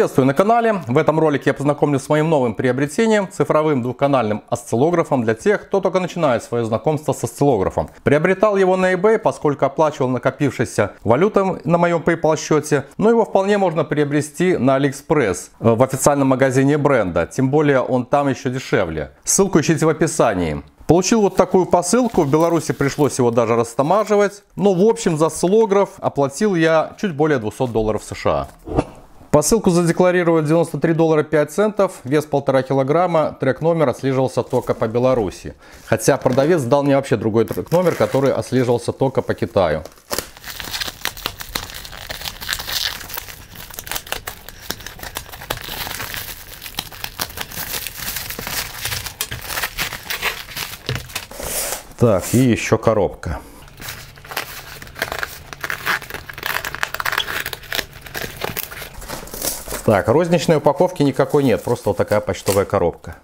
Приветствую на канале. В этом ролике я познакомлюсь с моим новым приобретением, цифровым двухканальным осциллографом для тех, кто только начинает свое знакомство с осциллографом. Приобретал его на eBay, поскольку оплачивал накопившейся валютой на моем PayPal счете, но его вполне можно приобрести на AliExpress э, в официальном магазине бренда, тем более он там еще дешевле. Ссылку ищите в описании. Получил вот такую посылку, в Беларуси пришлось его даже растамаживать. Но в общем за осциллограф оплатил я чуть более 200 долларов США. Посылку задекларировали 93 доллара 5 центов, вес полтора килограмма, трек номер отслеживался только по Беларуси. Хотя продавец дал мне вообще другой трек номер, который отслеживался только по Китаю. Так, и еще коробка. Так, розничной упаковки никакой нет, просто вот такая почтовая коробка.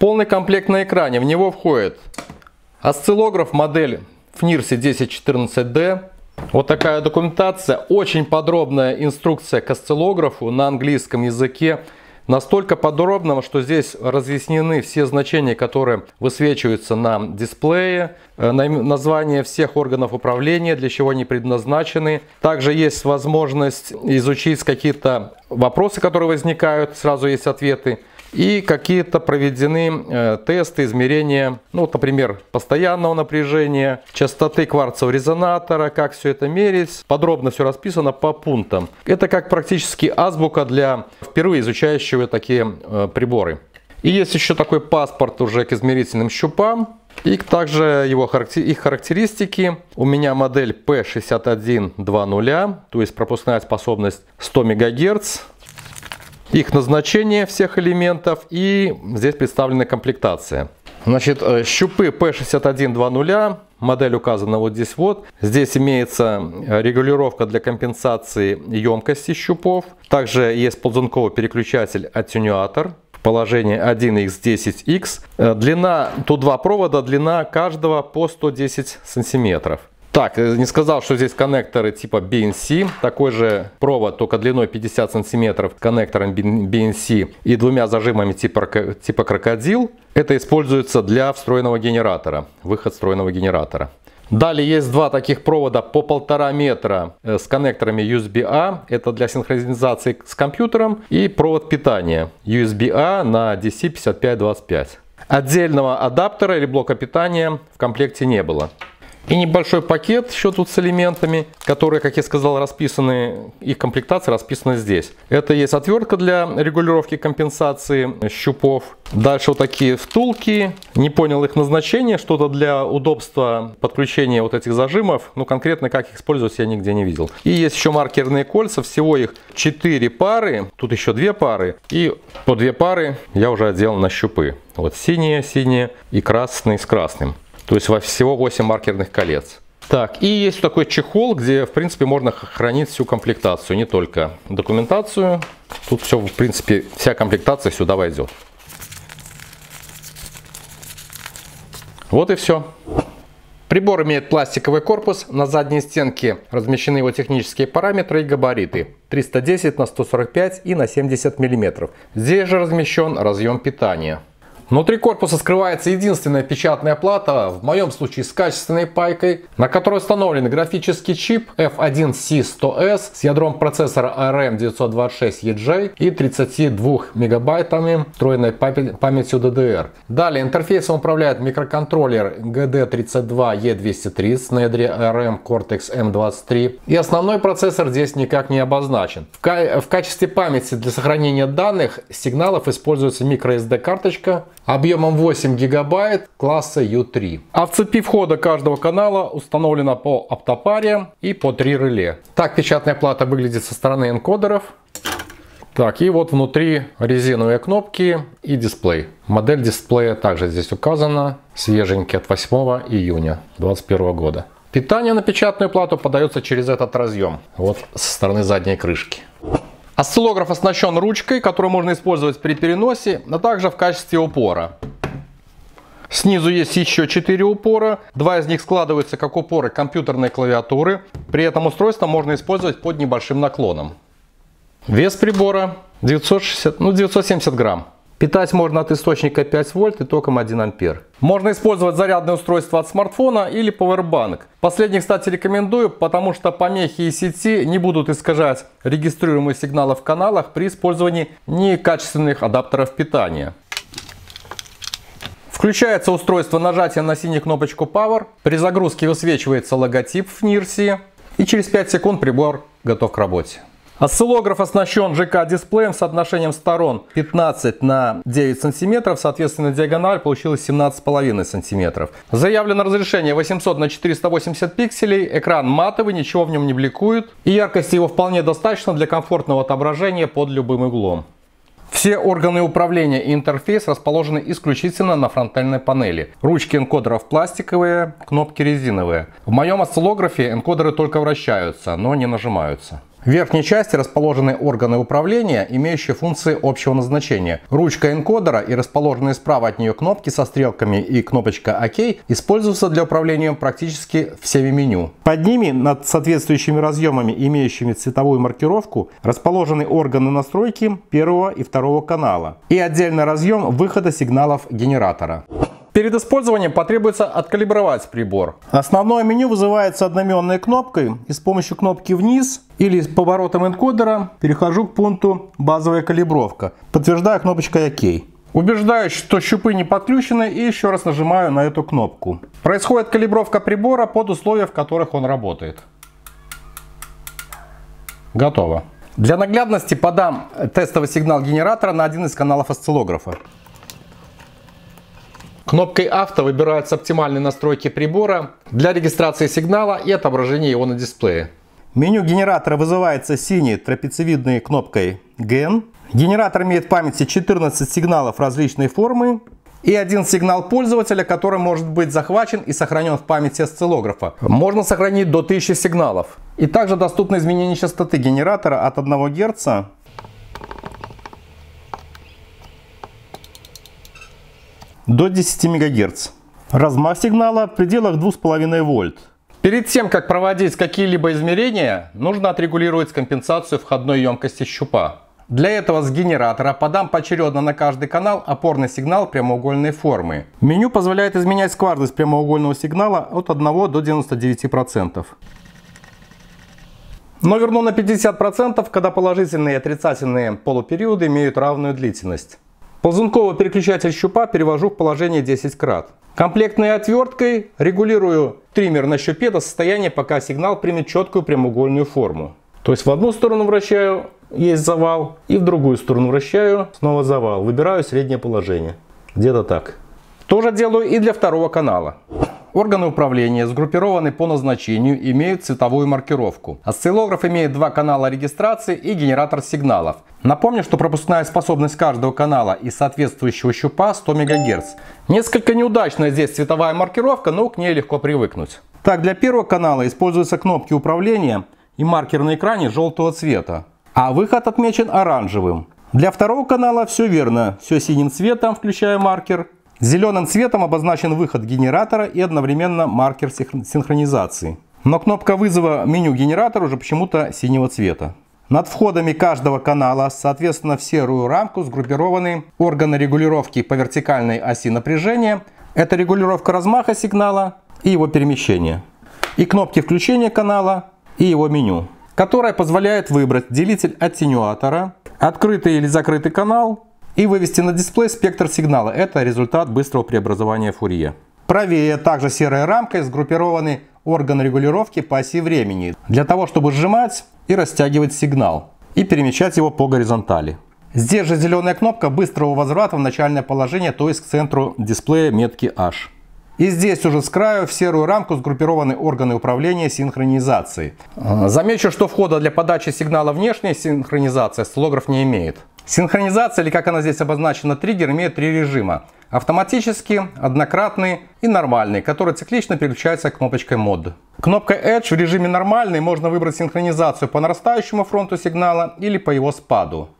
Полный комплект на экране. В него входит осциллограф модель FNIRSI 1014D. Вот такая документация. Очень подробная инструкция к осциллографу на английском языке настолько подробного, что здесь разъяснены все значения, которые высвечиваются на дисплее, э, название всех органов управления, для чего они предназначены. Также есть возможность изучить какие-то вопросы, которые возникают, сразу есть ответы и какие-то проведены э, тесты измерения, ну, вот, например, постоянного напряжения, частоты кварцевого резонатора, как все это мерить. Подробно все расписано по пунктам. Это как практически азбука для впервые изучающего такие э, приборы. И есть еще такой паспорт уже к измерительным щупам. И также его их характеристики. У меня модель P6120, то есть пропускная способность 100 МГц, их назначение всех элементов и здесь представлена комплектация. Значит, э, щупы P6120, модель указана вот здесь вот. Здесь имеется э, регулировка для компенсации емкости щупов. Также есть ползунковый переключатель аттенюатор положение 1x10x. Э, длина, тут два провода, длина каждого по 110 сантиметров. Так, э, не сказал, что здесь коннекторы типа BNC. Такой же провод, только длиной 50 сантиметров, коннектором BNC и двумя зажимами типа, типа крокодил. Это используется для встроенного генератора, выход встроенного генератора. Далее есть два таких провода по полтора метра э, с коннекторами USB-A. Это для синхронизации с компьютером. И провод питания USB-A на DC5525. Отдельного адаптера или блока питания в комплекте не было. И небольшой пакет еще тут с элементами, которые, как я сказал, расписаны, их комплектация расписана здесь. Это есть отвертка для регулировки компенсации щупов. Дальше вот такие втулки. Не понял их назначение, что-то для удобства подключения вот этих зажимов. Но конкретно как их использовать я нигде не видел. И есть еще маркерные кольца, всего их 4 пары. Тут еще 2 пары. И по 2 пары я уже отделал на щупы. Вот синие, синие и красный с красным. То есть во всего 8 маркерных колец. Так, и есть такой чехол, где, в принципе, можно хранить всю комплектацию, не только документацию. Тут все, в принципе, вся комплектация сюда войдет. Вот и все. Прибор имеет пластиковый корпус, на задней стенке размещены его технические параметры и габариты 310 на 145 и на 70 мм. Здесь же размещен разъем питания. Внутри корпуса скрывается единственная печатная плата, в моем случае с качественной пайкой, на которой установлен графический чип F1C100S с ядром процессора ARM926EJ и 32 мегабайтами встроенной памятью DDR. Далее интерфейсом управляет микроконтроллер GD32E230 на ядре ARM Cortex M23 и основной процессор здесь никак не обозначен. В, в качестве памяти для сохранения данных сигналов используется microSD карточка объемом 8 гигабайт класса U3. А в цепи входа каждого канала установлено по оптопаре и по 3 реле. Так печатная плата выглядит со стороны энкодеров. Так, и вот внутри резиновые кнопки и дисплей. Модель дисплея также здесь указана, свеженький от 8 июня 2021 года. Питание на печатную плату подается через этот разъем, вот со стороны задней крышки. Осциллограф оснащен ручкой, которую можно использовать при переносе, а также в качестве упора. Снизу есть еще 4 упора. Два из них складываются как упоры компьютерной клавиатуры. При этом устройство можно использовать под небольшим наклоном. Вес прибора 960, ну, 970 грамм. Питать можно от источника 5 вольт и током 1 ампер. Можно использовать зарядное устройство от смартфона или Powerbank. Последний, кстати, рекомендую, потому что помехи и сети не будут искажать регистрируемые сигналы в каналах при использовании некачественных адаптеров питания. Включается устройство нажатия на синюю кнопочку Power. При загрузке высвечивается логотип в NIRSI. И через 5 секунд прибор готов к работе. Осциллограф оснащен ЖК-дисплеем с соотношением сторон 15 на 9 сантиметров, соответственно диагональ получилась 17,5 сантиметров. Заявлено разрешение 800 на 480 пикселей, экран матовый, ничего в нем не бликует и яркости его вполне достаточно для комфортного отображения под любым углом. Все органы управления и интерфейс расположены исключительно на фронтальной панели. Ручки энкодеров пластиковые, кнопки резиновые. В моем осциллографе энкодеры только вращаются, но не нажимаются. В верхней части расположены органы управления, имеющие функции общего назначения. Ручка энкодера и расположенные справа от нее кнопки со стрелками и кнопочка ОК используются для управления практически всеми меню. Под ними, над соответствующими разъемами, имеющими цветовую маркировку, расположены органы настройки первого и второго канала и отдельный разъем выхода сигналов генератора. Перед использованием потребуется откалибровать прибор. Основное меню вызывается одноименной кнопкой и с помощью кнопки вниз или с поворотом энкодера перехожу к пункту базовая калибровка. Подтверждаю кнопочкой ОК. Убеждаюсь, что щупы не подключены и еще раз нажимаю на эту кнопку. Происходит калибровка прибора под условия, в которых он работает. Готово. Для наглядности подам тестовый сигнал генератора на один из каналов осциллографа. Кнопкой авто выбираются оптимальные настройки прибора для регистрации сигнала и отображения его на дисплее. Меню генератора вызывается синей трапециевидной кнопкой GEN. Генератор имеет в памяти 14 сигналов различной формы и один сигнал пользователя, который может быть захвачен и сохранен в памяти осциллографа. Можно сохранить до 1000 сигналов. И также доступно изменение частоты генератора от 1 Гц до 10 МГц. Размах сигнала в пределах 2,5 вольт. Перед тем, как проводить какие-либо измерения, нужно отрегулировать компенсацию входной емкости щупа. Для этого с генератора подам поочередно на каждый канал опорный сигнал прямоугольной формы. Меню позволяет изменять скважность прямоугольного сигнала от 1 до 99%. Но верну на 50%, когда положительные и отрицательные полупериоды имеют равную длительность. Ползунковый переключатель щупа перевожу в положение 10 крат. Комплектной отверткой регулирую триммер на щупе до состояния, пока сигнал примет четкую прямоугольную форму. То есть в одну сторону вращаю, есть завал, и в другую сторону вращаю, снова завал. Выбираю среднее положение. Где-то так. То же делаю и для второго канала. Органы управления, сгруппированы по назначению, имеют цветовую маркировку. Осциллограф имеет два канала регистрации и генератор сигналов. Напомню, что пропускная способность каждого канала и соответствующего щупа 100 МГц. Несколько неудачная здесь цветовая маркировка, но к ней легко привыкнуть. Так, для первого канала используются кнопки управления и маркер на экране желтого цвета, а выход отмечен оранжевым. Для второго канала все верно, все синим цветом, включая маркер, Зеленым цветом обозначен выход генератора и одновременно маркер синхронизации. Но кнопка вызова меню генератора уже почему-то синего цвета. Над входами каждого канала, соответственно, в серую рамку сгруппированы органы регулировки по вертикальной оси напряжения. Это регулировка размаха сигнала и его перемещения. И кнопки включения канала и его меню, которое позволяет выбрать делитель аттенюатора, открытый или закрытый канал, и вывести на дисплей спектр сигнала. Это результат быстрого преобразования Фурье. Правее также серой рамкой сгруппированы органы регулировки по оси времени, для того, чтобы сжимать и растягивать сигнал и перемещать его по горизонтали. Здесь же зеленая кнопка быстрого возврата в начальное положение, то есть к центру дисплея метки H. И здесь уже с краю в серую рамку сгруппированы органы управления синхронизацией. Замечу, что входа для подачи сигнала внешней синхронизации осциллограф не имеет. Синхронизация, или как она здесь обозначена, триггер, имеет три режима. Автоматический, однократный и нормальный, который циклично переключается кнопочкой мод. Кнопкой Edge в режиме нормальный можно выбрать синхронизацию по нарастающему фронту сигнала или по его спаду.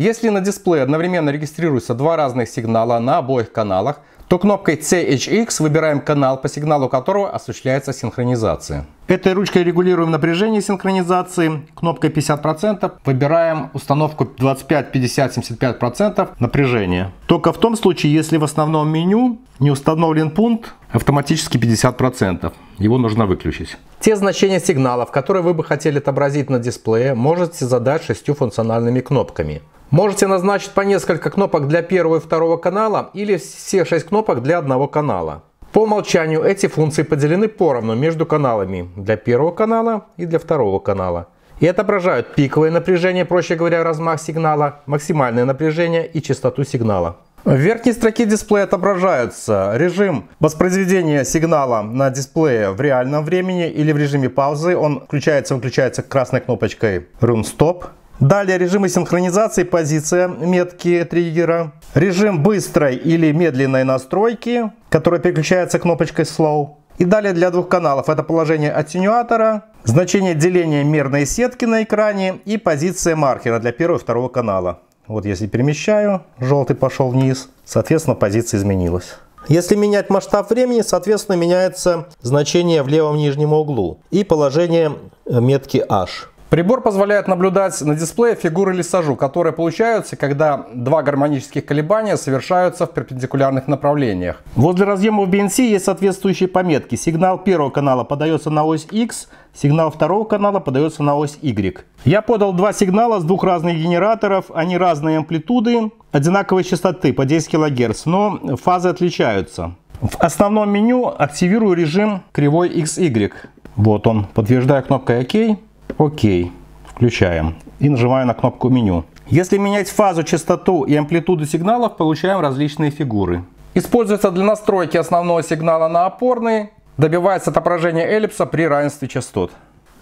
Если на дисплее одновременно регистрируются два разных сигнала на обоих каналах, то кнопкой CHX выбираем канал, по сигналу которого осуществляется синхронизация. Этой ручкой регулируем напряжение синхронизации. Кнопкой 50% выбираем установку 25, 50, 75% напряжения. Только в том случае, если в основном меню не установлен пункт автоматически 50%. Его нужно выключить. Те значения сигналов, которые вы бы хотели отобразить на дисплее, можете задать шестью функциональными кнопками. Можете назначить по несколько кнопок для первого и второго канала или все шесть кнопок для одного канала. По умолчанию эти функции поделены поровну между каналами для первого канала и для второго канала. И отображают пиковое напряжение, проще говоря, размах сигнала, максимальное напряжение и частоту сигнала. В верхней строке дисплея отображается режим воспроизведения сигнала на дисплее в реальном времени или в режиме паузы. Он включается-выключается красной кнопочкой Run Stop. Далее режимы синхронизации, позиция метки триггера. Режим быстрой или медленной настройки, которая переключается кнопочкой Slow. И далее для двух каналов это положение аттенюатора, значение деления мерной сетки на экране и позиция маркера для первого и второго канала. Вот если перемещаю, желтый пошел вниз, соответственно позиция изменилась. Если менять масштаб времени, соответственно меняется значение в левом нижнем углу и положение метки H. Прибор позволяет наблюдать на дисплее фигуры лисажу, которые получаются, когда два гармонических колебания совершаются в перпендикулярных направлениях. Возле разъемов BNC есть соответствующие пометки. Сигнал первого канала подается на ось X, сигнал второго канала подается на ось Y. Я подал два сигнала с двух разных генераторов, они разные амплитуды, одинаковой частоты по 10 кГц, но фазы отличаются. В основном меню активирую режим кривой XY. Вот он, подтверждаю кнопкой ОК. Окей. Включаем. И нажимаю на кнопку меню. Если менять фазу, частоту и амплитуду сигналов, получаем различные фигуры. Используется для настройки основного сигнала на опорный. Добивается отображения эллипса при равенстве частот.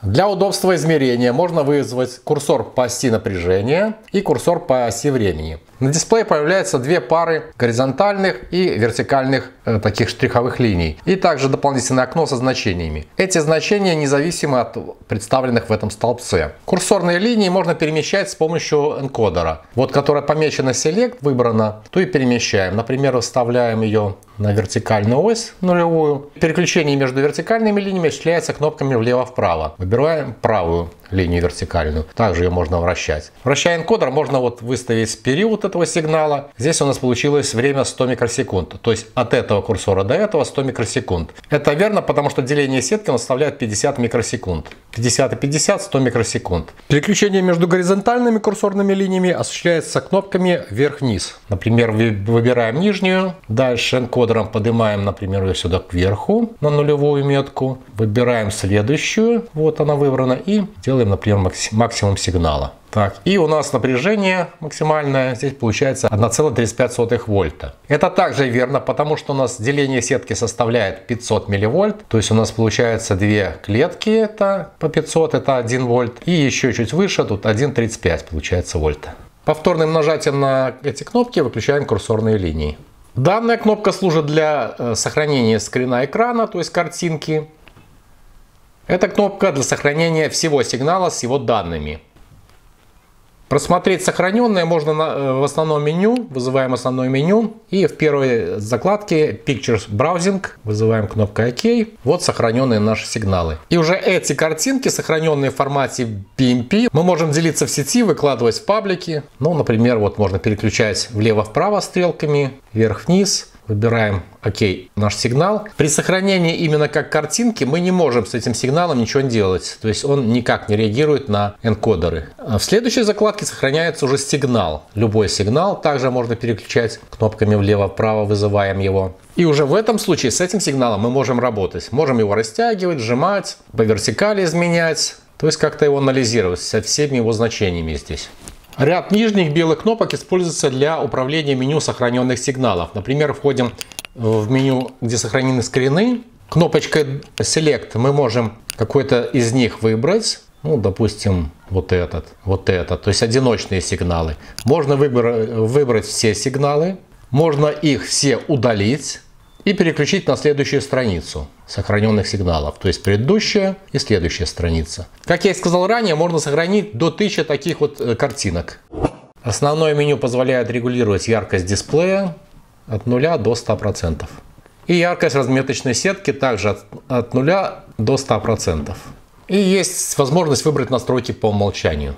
Для удобства измерения можно вызвать курсор по оси напряжения и курсор по оси времени. На дисплее появляются две пары горизонтальных и вертикальных э, таких штриховых линий. И также дополнительное окно со значениями. Эти значения независимы от представленных в этом столбце. Курсорные линии можно перемещать с помощью энкодера. Вот которая помечена Select выбрана, то и перемещаем. Например, вставляем ее на вертикальную ось нулевую. Переключение между вертикальными линиями осуществляется кнопками влево-вправо. Выбираем правую линию вертикальную. Также ее можно вращать. Вращая энкодер, можно вот выставить период этого сигнала. Здесь у нас получилось время 100 микросекунд. То есть от этого курсора до этого 100 микросекунд. Это верно, потому что деление сетки составляет 50 микросекунд. 50 и 50, 100 микросекунд. Переключение между горизонтальными курсорными линиями осуществляется кнопками вверх-вниз. Например, выбираем нижнюю, дальше энкодером поднимаем, например, ее сюда кверху на нулевую метку. Выбираем следующую, вот она выбрана, и делаем, например, максимум сигнала. Так, и у нас напряжение максимальное, здесь получается 1,35 вольта. Это также верно, потому что у нас деление сетки составляет 500 милливольт. То есть у нас получается две клетки, это по 500, это 1 вольт. И еще чуть выше, тут 1,35 получается вольта. Повторным нажатием на эти кнопки выключаем курсорные линии. Данная кнопка служит для э, сохранения скрина экрана, то есть картинки. Эта кнопка для сохранения всего сигнала с его данными. Просмотреть сохраненное можно на, э, в основном меню, вызываем основное меню и в первой закладке Pictures Browsing вызываем кнопкой ОК. Вот сохраненные наши сигналы. И уже эти картинки, сохраненные в формате BMP, мы можем делиться в сети, выкладывать в паблики. Ну, например, вот можно переключать влево-вправо стрелками, вверх-вниз. Выбираем ОК наш сигнал. При сохранении именно как картинки мы не можем с этим сигналом ничего делать. То есть он никак не реагирует на энкодеры. А в следующей закладке сохраняется уже сигнал. Любой сигнал. Также можно переключать кнопками влево-вправо, вызываем его. И уже в этом случае с этим сигналом мы можем работать. Можем его растягивать, сжимать, по вертикали изменять. То есть как-то его анализировать со всеми его значениями здесь. Ряд нижних белых кнопок используется для управления меню сохраненных сигналов. Например, входим в меню, где сохранены скрины. Кнопочкой Select мы можем какой-то из них выбрать. Ну, допустим, вот этот, вот этот. То есть одиночные сигналы. Можно выбрать, выбрать все сигналы. Можно их все удалить и переключить на следующую страницу сохраненных сигналов, то есть предыдущая и следующая страница. Как я и сказал ранее, можно сохранить до 1000 таких вот э, картинок. Основное меню позволяет регулировать яркость дисплея от 0 до 100%. И яркость разметочной сетки также от, от 0 до 100%. И есть возможность выбрать настройки по умолчанию.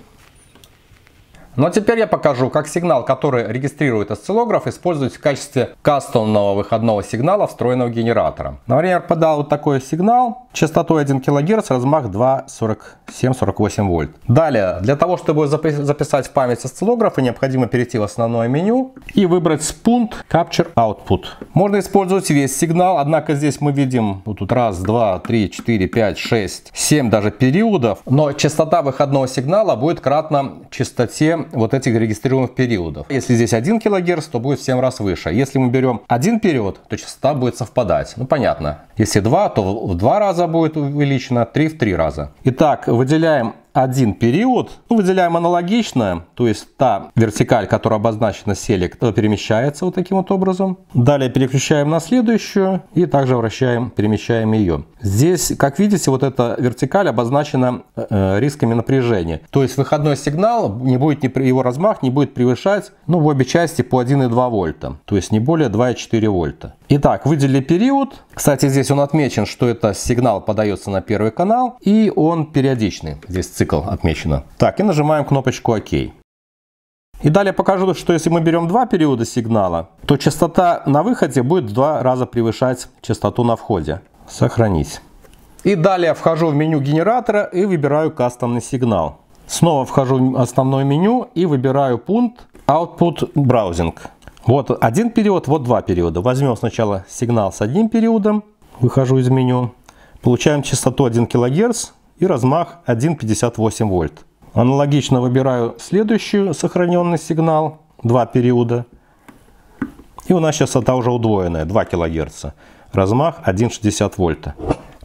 А теперь я покажу, как сигнал, который регистрирует осциллограф, использовать в качестве кастомного выходного сигнала встроенного генератора. Например, подал вот такой сигнал частотой 1 кГц, размах 2,47-48 вольт. Далее, для того, чтобы записать в память осциллографа, необходимо перейти в основное меню и выбрать пункт Capture Output. Можно использовать весь сигнал, однако здесь мы видим вот тут раз, два, три, четыре, пять, шесть, семь даже периодов, но частота выходного сигнала будет кратна частоте вот этих регистрируемых периодов. Если здесь 1 кГц, то будет в 7 раз выше. Если мы берем один период, то частота будет совпадать. Ну понятно. Если 2, то в 2 раза будет увеличено, 3 в 3 раза. Итак, выделяем один период, ну, выделяем аналогично, то есть та вертикаль, которая обозначена селек, перемещается вот таким вот образом. Далее переключаем на следующую и также вращаем, перемещаем ее. Здесь, как видите, вот эта вертикаль обозначена э, рисками напряжения. То есть выходной сигнал, не будет его размах не будет превышать, ну, в обе части по 1,2 вольта, то есть не более 2,4 вольта. Итак, выделили период. Кстати, здесь он отмечен, что это сигнал подается на первый канал и он периодичный. Здесь цикл отмечено. Так, и нажимаем кнопочку ОК. И далее покажу, что если мы берем два периода сигнала, то частота на выходе будет в два раза превышать частоту на входе. Сохранить. И далее вхожу в меню генератора и выбираю кастомный сигнал. Снова вхожу в основное меню и выбираю пункт Output Browsing. Вот один период, вот два периода. Возьмем сначала сигнал с одним периодом, выхожу из меню. Получаем частоту 1 кГц и размах 1,58 вольт. Аналогично выбираю следующий сохраненный сигнал, два периода. И у нас частота уже удвоенная, 2 кГц. Размах 1,60 вольта.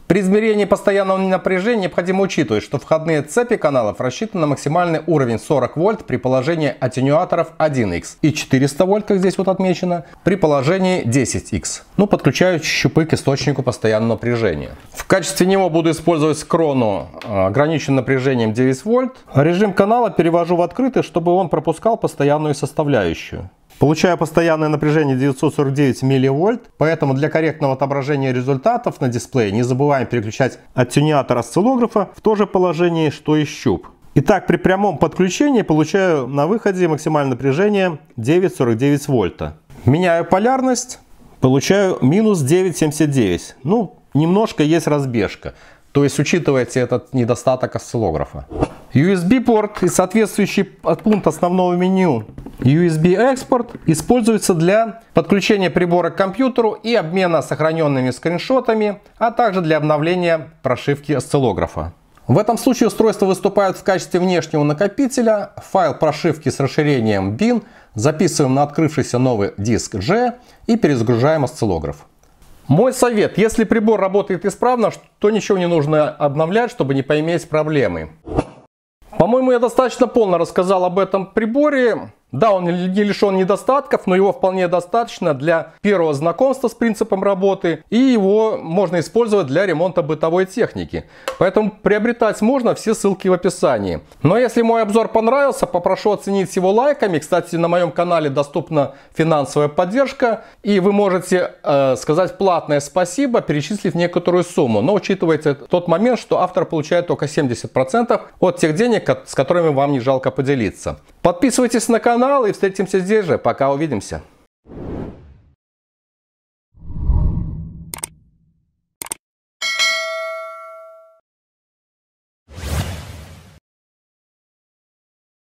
При измерении постоянного напряжения необходимо учитывать, что входные цепи каналов рассчитаны на максимальный уровень 40 вольт при положении аттенюаторов 1X и 400 вольт, как здесь вот отмечено, при положении 10X. Ну, подключаю щупы к источнику постоянного напряжения. В качестве него буду использовать скрону а, ограниченным напряжением 9 вольт. Режим канала перевожу в открытый, чтобы он пропускал постоянную составляющую. Получаю постоянное напряжение 949 милливольт, поэтому для корректного отображения результатов на дисплее не забываем переключать аттюнятор осциллографа в то же положение, что и щуп. Итак, при прямом подключении получаю на выходе максимальное напряжение 9,49 вольта. Меняю полярность, получаю минус 9,79. Ну, немножко есть разбежка. То есть учитывайте этот недостаток осциллографа. USB-порт и соответствующий пункт основного меню USB экспорт используется для подключения прибора к компьютеру и обмена сохраненными скриншотами, а также для обновления прошивки осциллографа. В этом случае устройство выступает в качестве внешнего накопителя. Файл прошивки с расширением bin записываем на открывшийся новый диск G и перезагружаем осциллограф. Мой совет, если прибор работает исправно, то ничего не нужно обновлять, чтобы не поиметь проблемы. По-моему, я достаточно полно рассказал об этом приборе. Да, он не лишен недостатков, но его вполне достаточно для первого знакомства с принципом работы. И его можно использовать для ремонта бытовой техники. Поэтому приобретать можно, все ссылки в описании. Но если мой обзор понравился, попрошу оценить его лайками. Кстати, на моем канале доступна финансовая поддержка. И вы можете э, сказать платное спасибо, перечислив некоторую сумму. Но учитывайте тот момент, что автор получает только 70% от тех денег, с которыми вам не жалко поделиться. Подписывайтесь на канал и встретимся здесь же. Пока увидимся.